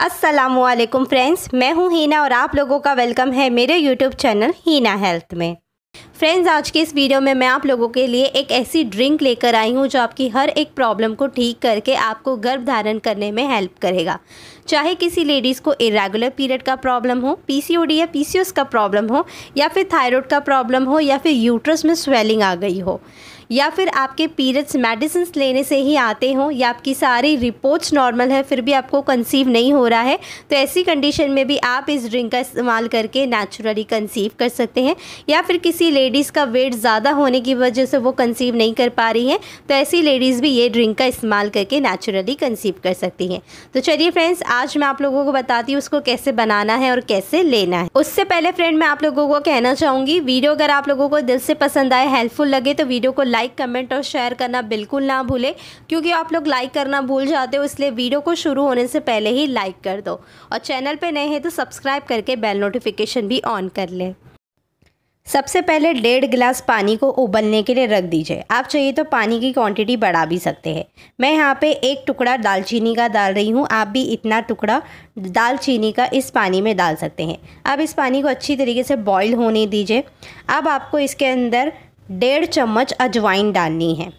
असलकुम फ्रेंड्स मैं हूँ हीना और आप लोगों का वेलकम है मेरे यूट्यूब चैनल हीना हेल्थ में। फ्रेंड्स आज के इस वीडियो में मैं आप लोगों के लिए एक ऐसी ड्रिंक लेकर आई हूँ जो आपकी हर एक प्रॉब्लम को ठीक करके आपको गर्भ धारण करने में हेल्प करेगा। चाहे किसी लेडीज़ को इरेगुलर पीरियड का प्रॉब्लम हो पीसीओडी या पीसीओएस का प्रॉब्लम हो, या फिर थायराइड का प्रॉब्लम हो, या फिर यूट्रस में स्वेलिंग आ गई हो, या फिर आपके पीरियड्स मेडिसिन लेने से ही आते हों, या आपकी सारी रिपोर्ट्स नॉर्मल है, फिर भी आपको कंसीव नहीं हो रहा है तो ऐसी कंडीशन में भी आप इस ड्रिंक का इस्तेमाल करके नेचुरली कंसीव कर सकते हैं, या फिर किसी लेडीज़ का वेट ज़्यादा होने की वजह से वो कंसीव नहीं कर पा रही हैं तो ऐसी लेडीज़ भी ये ड्रिंक का इस्तेमाल करके नेचुरली कंसीव कर सकती हैं। तो चलिए फ्रेंड्स आज मैं आप लोगों को बताती हूँ उसको कैसे बनाना है और कैसे लेना है। उससे पहले फ्रेंड मैं आप लोगों को कहना चाहूँगी, वीडियो अगर आप लोगों को दिल से पसंद आए हेल्पफुल लगे तो वीडियो को लाइक कमेंट और शेयर करना बिल्कुल ना भूलें, क्योंकि आप लोग लाइक करना भूल जाते हो, इसलिए वीडियो को शुरू होने से पहले ही लाइक कर दो। और चैनल पे नए हैं तो सब्सक्राइब करके बेल नोटिफिकेशन भी ऑन कर लें। सबसे पहले डेढ़ गिलास पानी को उबलने के लिए रख दीजिए। आप चाहिए तो पानी की क्वांटिटी बढ़ा भी सकते हैं। मैं यहाँ पे एक टुकड़ा दालचीनी का डाल रही हूँ। आप भी इतना टुकड़ा दालचीनी का इस पानी में डाल सकते हैं। अब इस पानी को अच्छी तरीके से बॉईल होने दीजिए। अब आपको इसके अंदर डेढ़ चम्मच अजवाइन डालनी है।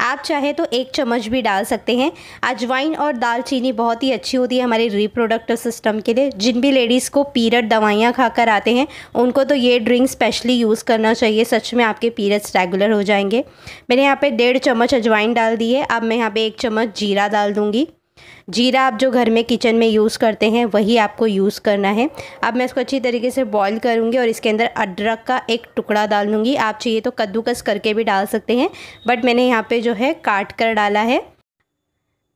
आप चाहे तो एक चम्मच भी डाल सकते हैं। अजवाइन और दालचीनी बहुत ही अच्छी होती है हमारे रिप्रोडक्टिव सिस्टम के लिए। जिन भी लेडीज़ को पीरियड दवाइयाँ खाकर आते हैं, उनको तो ये ड्रिंक स्पेशली यूज़ करना चाहिए। सच में आपके पीरियड्स रेगुलर हो जाएँगे। मैंने यहाँ पे डेढ़ चम्मच अजवाइन डाल दी है। अब मैं यहाँ पे एक चम्मच जीरा डाल दूँगी। जीरा आप जो घर में किचन में यूज़ करते हैं, वही आपको यूज़ करना है। अब मैं इसको अच्छी तरीके से बॉईल करूँगी और इसके अंदर अदरक का एक टुकड़ा डाल दूँगी। आप चाहिए तो कद्दूकस करके भी डाल सकते हैं बट मैंने यहाँ पर जो है काट कर डाला है।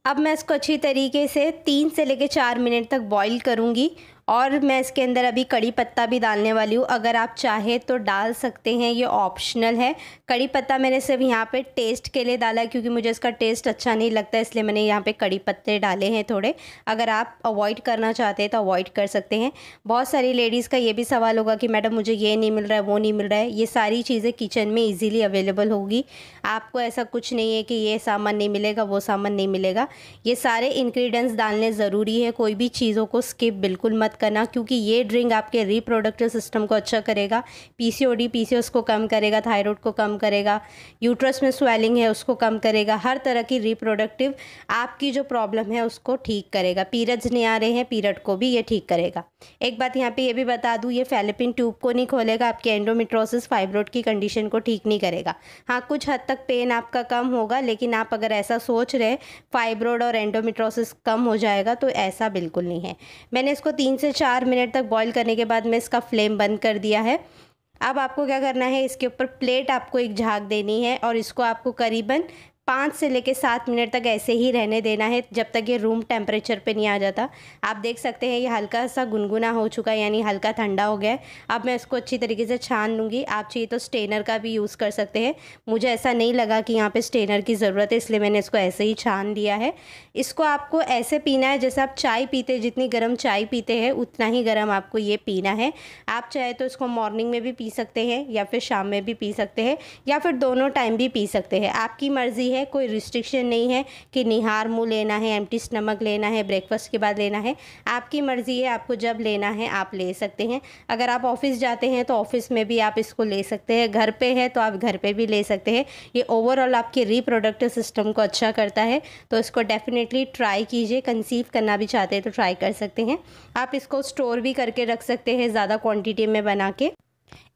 अब मैं इसको अच्छी तरीके से तीन से लेकर चार मिनट तक बॉईल करूँगी और मैं इसके अंदर अभी कड़ी पत्ता भी डालने वाली हूँ। अगर आप चाहे तो डाल सकते हैं, ये ऑप्शनल है। कड़ी पत्ता मैंने सिर्फ़ यहाँ पे टेस्ट के लिए डाला है क्योंकि मुझे इसका टेस्ट अच्छा नहीं लगता, इसलिए मैंने यहाँ पे कड़ी पत्ते डाले हैं थोड़े। अगर आप अवॉइड करना चाहते हैं तो अवॉइड कर सकते हैं। बहुत सारी लेडीज़ का ये भी सवाल होगा कि मैडम, मुझे ये नहीं मिल रहा है, वो नहीं मिल रहा है। ये सारी चीज़ें किचन में ईज़िली अवेलेबल होगी। आपको ऐसा कुछ नहीं है कि ये सामान नहीं मिलेगा, वो सामान नहीं मिलेगा। ये सारे इन्ग्रीडियंट्स डालने ज़रूरी है, कोई भी चीज़ों को स्किप बिल्कुल मत करना, क्योंकि ये ड्रिंक आपके रिप्रोडक्टिव सिस्टम को अच्छा करेगा। पीसीओडी पीसीओएस को कम करेगा थायराइड को कम करेगा यूट्रस में स्वेलिंग है, उसको कम करेगा, हर तरह की रिप्रोडक्टिव आपकी जो प्रॉब्लम है, उसको ठीक करेगा। पीरियड्स नहीं आ रहे हैं पीरियड को भी ये ठीक करेगा। एक बात यहाँ पे ये भी बता दूँ, ये फेलिपिन ट्यूब को नहीं खोलेगा, आपके एंडोमेट्रोसिस फाइब्रोड की कंडीशन को ठीक नहीं करेगा। हाँ कुछ हद तक पेन आपका कम होगा, लेकिन आप अगर ऐसा सोच रहे फाइब्रोड और एंडोमेट्रोसिस कम हो जाएगा तो ऐसा बिल्कुल नहीं है। मैंने इसको तीन से चार मिनट तक बॉईल करने के बाद मैं इसका फ्लेम बंद कर दिया है। अब आपको क्या करना है, इसके ऊपर प्लेट आपको एक झाग देनी है और इसको आपको करीबन पाँच से लेकर सात मिनट तक ऐसे ही रहने देना है, जब तक ये रूम टेम्परेचर पे नहीं आ जाता। आप देख सकते हैं, ये हल्का सा गुनगुना हो चुका है, यानी हल्का ठंडा हो गया है। अब मैं इसको अच्छी तरीके से छान लूँगी। आप चाहिए तो स्टेनर का भी यूज़ कर सकते हैं। मुझे ऐसा नहीं लगा कि यहाँ पर स्टेनर की ज़रूरत है, इसलिए मैंने इसको ऐसे ही छान दिया है। इसको आपको ऐसे पीना है, जैसे आप चाय पीते जितनी गर्म चाय पीते हैं, उतना ही गर्म आपको ये पीना है। आप चाहे तो इसको मॉर्निंग में भी पी सकते हैं, या फिर शाम में भी पी सकते हैं, या फिर दोनों टाइम भी पी सकते हैं। आपकी मर्ज़ी है है, कोई रिस्ट्रिक्शन नहीं है कि निहार मुँह लेना है एम्प्टी स्टमक लेना है ब्रेकफास्ट के बाद लेना है। आपकी मर्ज़ी है, आपको जब लेना है, आप ले सकते हैं। अगर आप ऑफ़िस जाते हैं तो ऑफ़िस में भी आप इसको ले सकते हैं। घर पे है तो आप घर पे भी ले सकते हैं। ये ओवरऑल आपके रिप्रोडक्टिव सिस्टम को अच्छा करता है तो इसको डेफिनेटली ट्राई कीजिए। कंसीव करना भी चाहते हैं तो ट्राई कर सकते हैं। आप इसको स्टोर भी करके रख सकते हैं, ज़्यादा क्वांटिटी में बना के।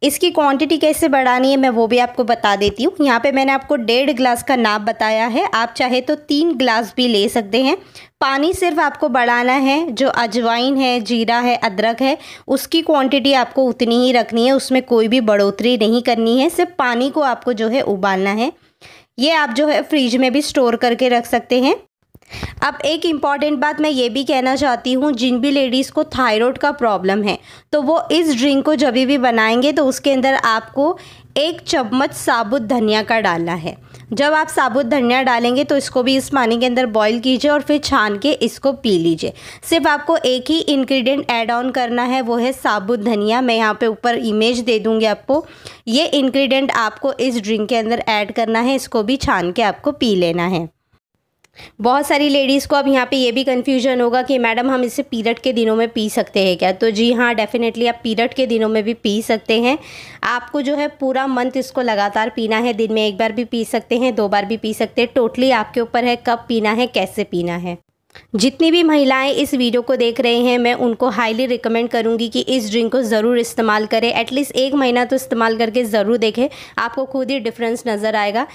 इसकी क्वांटिटी कैसे बढ़ानी है, मैं वो भी आपको बता देती हूँ। यहाँ पे मैंने आपको डेढ़ गिलास का नाप बताया है। आप चाहे तो तीन गिलास भी ले सकते हैं। पानी सिर्फ़ आपको बढ़ाना है, जो अजवाइन है, जीरा है, अदरक है, उसकी क्वांटिटी आपको उतनी ही रखनी है। उसमें कोई भी बढ़ोतरी नहीं करनी है। सिर्फ़ पानी को आपको जो है उबालना है। ये आप जो है फ्रिज में भी स्टोर करके रख सकते हैं। अब एक इंपॉर्टेंट बात मैं ये भी कहना चाहती हूँ, जिन भी लेडीज़ को थायराइड का प्रॉब्लम है तो वो इस ड्रिंक को जब भी बनाएँगे तो उसके अंदर आपको एक चम्मच साबुत धनिया का डालना है। जब आप साबुत धनिया डालेंगे तो इसको भी इस पानी के अंदर बॉईल कीजिए और फिर छान के इसको पी लीजिए। सिर्फ़ आपको एक ही इंग्रेडिएंट ऐड ऑन करना है, वो है साबुत धनिया। मैं यहाँ पे ऊपर इमेज दे दूँगी आपको। ये इंग्रेडिएंट आपको इस ड्रिंक के अंदर ऐड करना है, इसको भी छान के आपको पी लेना है। बहुत सारी लेडीज़ को अब यहाँ पे ये भी कन्फ्यूज़न होगा कि, मैडम, हम इसे पीरियड के दिनों में पी सकते हैं क्या? तो जी हाँ डेफिनेटली आप पीरियड के दिनों में भी पी सकते हैं। आपको जो है पूरा मंथ इसको लगातार पीना है, दिन में एक बार भी पी सकते हैं, दो बार भी पी सकते हैं। टोटली आपके ऊपर है कब पीना है, कैसे पीना है। जितनी भी महिलाएँ इस वीडियो को देख रहे हैं, मैं उनको हाईली रिकमेंड करूँगी कि इस ड्रिंक को ज़रूर इस्तेमाल करें। एटलीस्ट एक महीना तो इस्तेमाल करके ज़रूर देखें। आपको खुद ही डिफरेंस नज़र आएगा।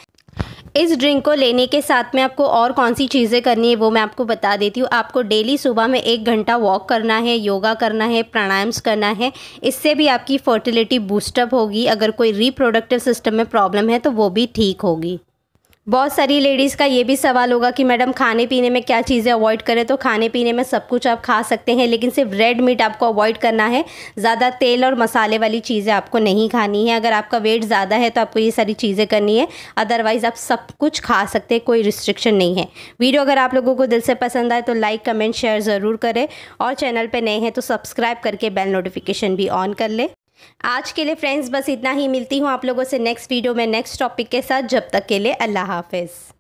इस ड्रिंक को लेने के साथ में आपको और कौन सी चीज़ें करनी है वो मैं आपको बता देती हूँ। आपको डेली सुबह में एक घंटा वॉक करना है योगा करना है प्राणायाम्स करना है। इससे भी आपकी फर्टिलिटी बूस्टअप होगी। अगर कोई रिप्रोडक्टिव सिस्टम में प्रॉब्लम है तो वो भी ठीक होगी। बहुत सारी लेडीज़ का ये भी सवाल होगा कि मैडम, खाने पीने में क्या चीज़ें अवॉइड करें? तो खाने पीने में सब कुछ आप खा सकते हैं, लेकिन सिर्फ़ रेड मीट आपको अवॉइड करना है। ज़्यादा तेल और मसाले वाली चीज़ें आपको नहीं खानी है। अगर आपका वेट ज़्यादा है तो आपको ये सारी चीज़ें करनी है। अदरवाइज़ आप सब कुछ खा सकते हैं, कोई रिस्ट्रिक्शन नहीं है। वीडियो अगर आप लोगों को दिल से पसंद आए तो लाइक कमेंट शेयर ज़रूर करें। और चैनल पर नए हैं तो सब्सक्राइब करके बेल नोटिफिकेशन भी ऑन कर ले। आज के लिए फ्रेंड्स बस इतना ही। मिलती हूँ आप लोगों से नेक्स्ट वीडियो में नेक्स्ट टॉपिक के साथ। जब तक के लिए अल्लाह हाफिज़।